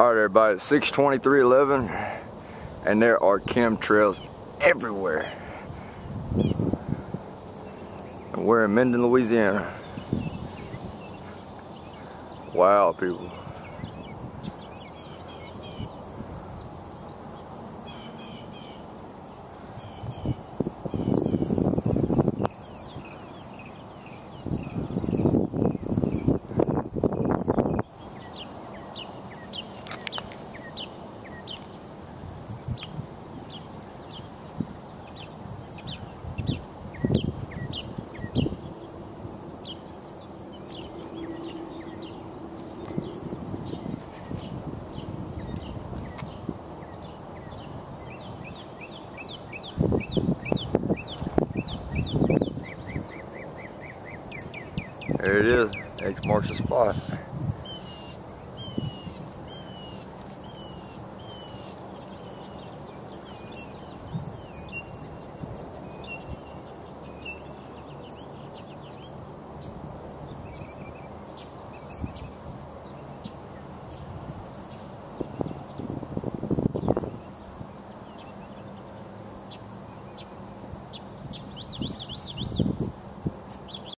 Alright everybody, 62311 and there are chemtrails everywhere. And we're in Minden, Louisiana. Wow, people. There it is. X marks the spot.